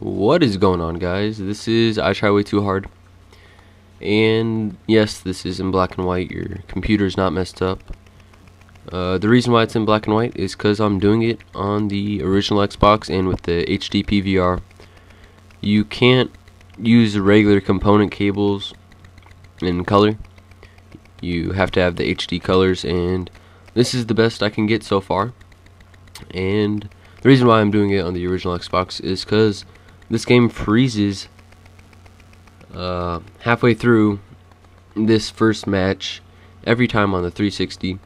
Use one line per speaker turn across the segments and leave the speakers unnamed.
What is going on guys? This is I Try Way Too Hard. And yes, this is in black and white. Your computer's not messed up. Uh, the reason why it's in black and white is because I'm doing it on the original Xbox and with the HD PVR. You can't use regular component cables in color. You have to have the HD colors and this is the best I can get so far. And the reason why I'm doing it on the original Xbox is because this game freezes uh, halfway through this first match every time on the 360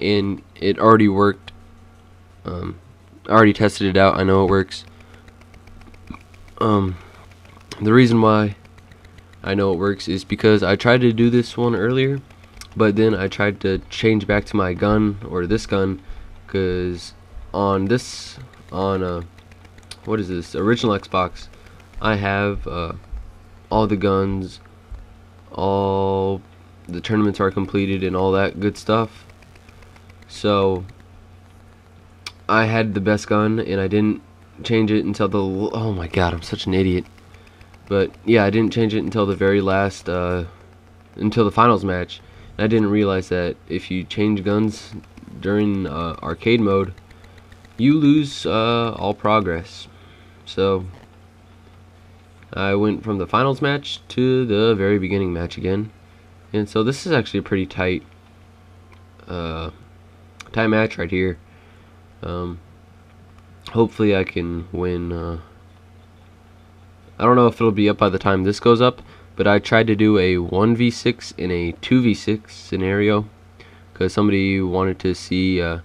and it already worked um, I already tested it out. I know it works. Um, the reason why I know it works is because I tried to do this one earlier but then I tried to change back to my gun or this gun because on this on uh, what is this? Original Xbox. I have uh, all the guns all the tournaments are completed and all that good stuff. So I had the best gun and I didn't change it until the oh my god I'm such an idiot. But yeah I didn't change it until the very last uh, until the finals match. And I didn't realize that if you change guns during uh, arcade mode you lose uh, all progress so I went from the finals match to the very beginning match again. And so this is actually a pretty tight uh, tight match right here. Um, hopefully I can win. Uh, I don't know if it'll be up by the time this goes up, but I tried to do a 1v6 in a 2v6 scenario because somebody wanted to see uh,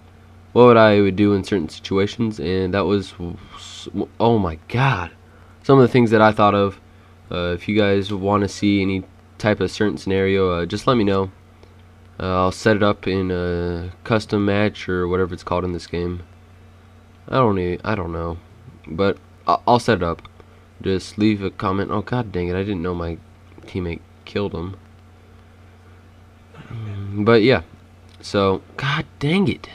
what I would do in certain situations, and that was oh my god some of the things that I thought of. Uh, if you guys want to see any type of certain scenario, uh, just let me know. Uh, I'll set it up in a custom match or whatever it's called in this game. I don't need, I don't know, but I'll, I'll set it up. Just leave a comment. Oh god dang it! I didn't know my teammate killed him. But yeah, so god dang it.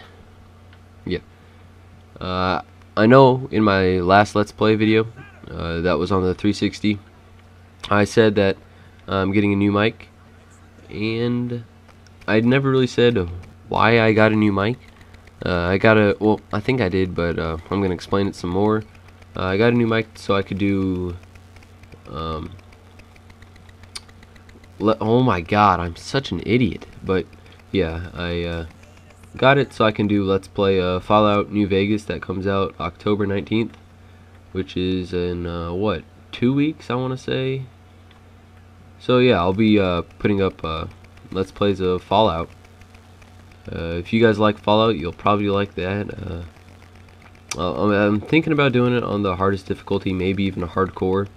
Uh, I know in my last Let's Play video, uh, that was on the 360. I said that I'm getting a new mic, and I'd never really said why I got a new mic. Uh, I got a, well, I think I did, but uh, I'm going to explain it some more. Uh, I got a new mic so I could do, um, oh my god, I'm such an idiot. But, yeah, I uh, got it so I can do Let's Play uh, Fallout New Vegas that comes out October 19th which is in uh, what two weeks I want to say? So yeah I'll be uh, putting up uh, let's plays of Fallout. Uh, if you guys like Fallout you'll probably like that uh, I'm thinking about doing it on the hardest difficulty maybe even hardcore.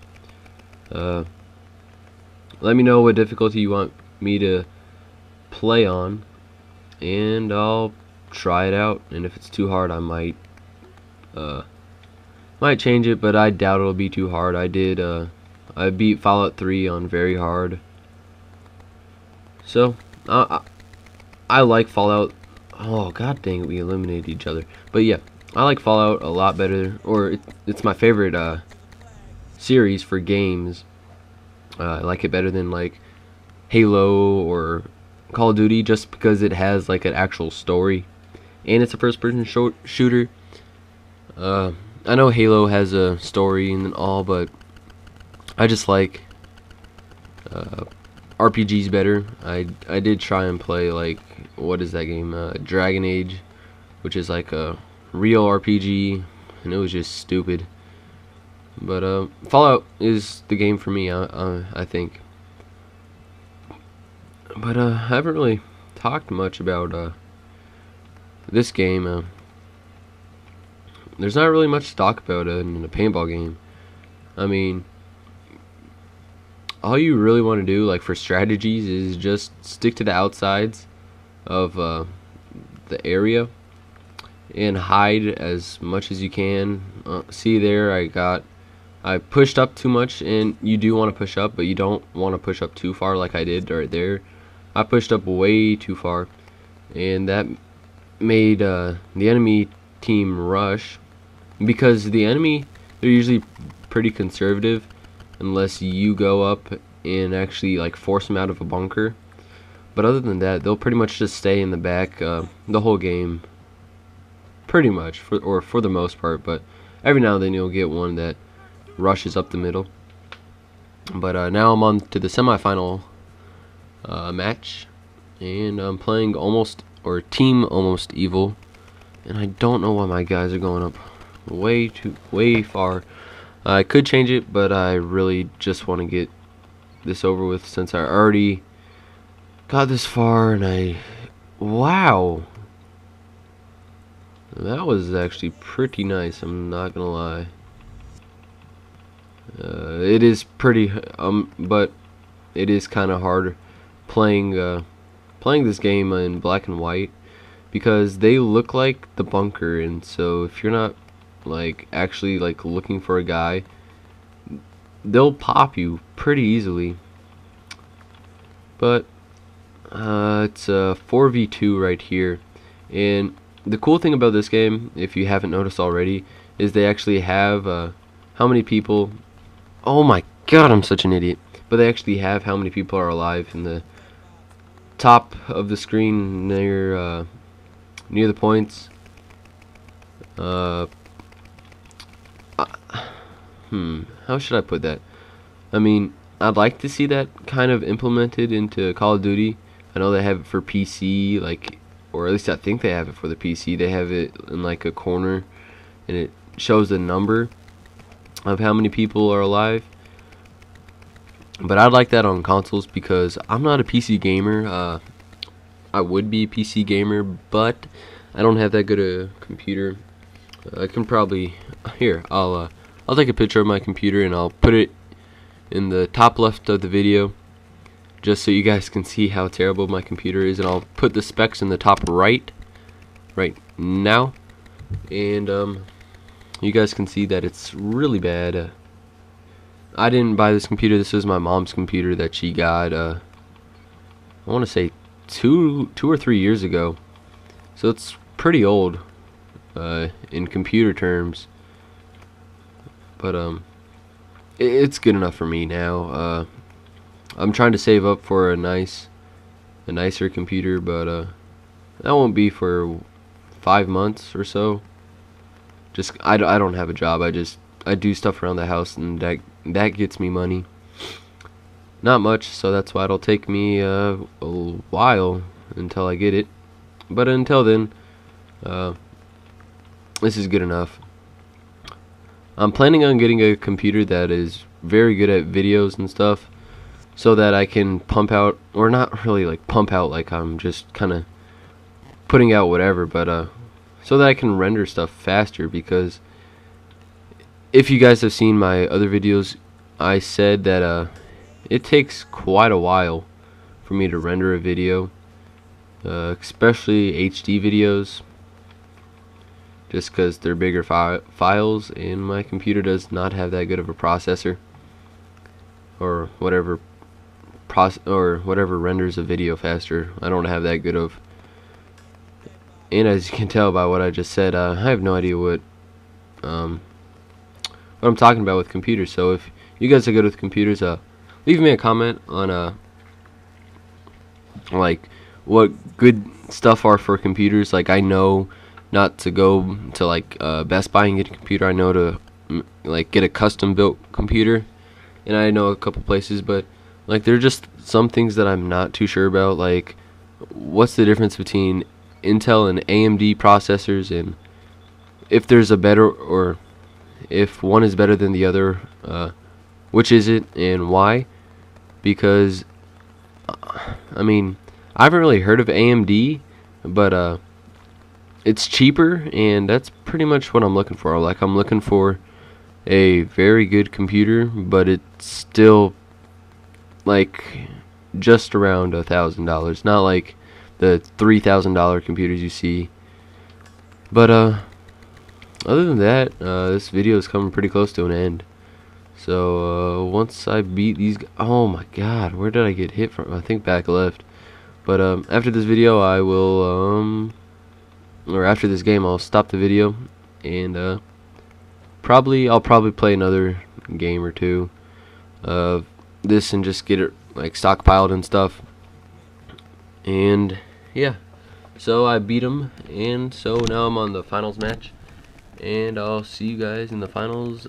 Let me know what difficulty you want me to play on and I'll try it out and if it's too hard I might uh, might change it, but I doubt it'll be too hard. I did, uh, I beat Fallout 3 on very hard. So, uh, I, I like Fallout. Oh, god dang it, we eliminated each other. But yeah, I like Fallout a lot better, or it, it's my favorite, uh, series for games. Uh, I like it better than, like, Halo or Call of Duty just because it has, like, an actual story. And it's a first-person shooter. Uh, I know Halo has a story and all, but I just like uh, RPGs better. I I did try and play like what is that game? Uh, Dragon Age, which is like a real RPG, and it was just stupid. But uh, Fallout is the game for me. I I, I think. But uh, I haven't really talked much about uh, this game. Uh, there's not really much to talk about in a paintball game. I mean, all you really want to do, like for strategies, is just stick to the outsides of uh, the area and hide as much as you can. Uh, see there, I got, I pushed up too much, and you do want to push up, but you don't want to push up too far like I did right there. I pushed up way too far, and that made uh, the enemy team rush because the enemy they're usually pretty conservative unless you go up and actually like force them out of a bunker. But other than that, they'll pretty much just stay in the back uh, the whole game. Pretty much, for, or for the most part. But every now and then you'll get one that rushes up the middle. But uh, now I'm on to the semifinal uh, match, and I'm playing almost or team almost evil, and I don't know why my guys are going up way too way far. I could change it, but I really just want to get this over with since I already got this far, and I wow. That was actually pretty nice, I'm not gonna lie. Uh, it is pretty, um, but it is kind of hard playing uh, playing this game in black and white because they look like the bunker, and so if you're not like actually like looking for a guy, they'll pop you pretty easily. But uh, it's a 4v2 right here, and the cool thing about this game, if you haven't noticed already, is they actually have uh, how many people Oh my god, I'm such an idiot. But they actually have how many people are alive in the top of the screen near uh, near the points. Uh, hmm, how should I put that? I mean, I'd like to see that kind of implemented into Call of Duty. I know they have it for PC, like, or at least I think they have it for the PC. They have it in like a corner, and it shows the number of how many people are alive. But I'd like that on consoles because I'm not a PC gamer. Uh, I would be a PC gamer, but I don't have that good a computer. I can probably here. I'll uh, I'll take a picture of my computer and I'll put it in the top left of the video, just so you guys can see how terrible my computer is. And I'll put the specs in the top right, right now. And um, you guys can see that it's really bad. I didn't buy this computer. This is my mom's computer that she got. Uh, I want to say two, two or three years ago. So it's pretty old uh, in computer terms. But um, it, it's good enough for me now. Uh, I'm trying to save up for a nice, a nicer computer, but uh, that won't be for five months or so just I, I don't have a job. I just I do stuff around the house and that that gets me money. Not much, so that's why it'll take me uh, a while until I get it. But until then, uh, this is good enough. I'm planning on getting a computer that is very good at videos and stuff so that I can pump out or not really like pump out like I'm just kind of putting out whatever but uh so that I can render stuff faster because if you guys have seen my other videos I said that uh, it takes quite a while for me to render a video uh, especially HD videos just because they're bigger fi files and my computer does not have that good of a processor or whatever or whatever renders a video faster. I don't have that good of and as you can tell by what I just said, uh, I have no idea what um, what I'm talking about with computers. So if you guys are good with computers, uh, leave me a comment on uh, like what good stuff are for computers. Like I know not to go to like uh, Best Buy and get a computer. I know to like get a custom built computer, and I know a couple places, but like there are just some things that I'm not too sure about. Like what's the difference between Intel and AMD processors and if there's a better or if one is better than the other uh, which is it and why? Because uh, I mean I haven't really heard of AMD but uh, it's cheaper and that's pretty much what I'm looking for. Like I'm looking for a very good computer but it's still like just around a thousand dollars. Not like the $3,000 computers you see. But, uh, other than that, uh, this video is coming pretty close to an end. So, uh, once I beat these, oh my god, where did I get hit from? I think back left. But, um, after this video, I will, um, or after this game, I'll stop the video, and, uh, probably, I'll probably play another game or two of this and just get it like stockpiled and stuff. And yeah, so I beat him, and so now I'm on the finals match, and I'll see you guys in the finals.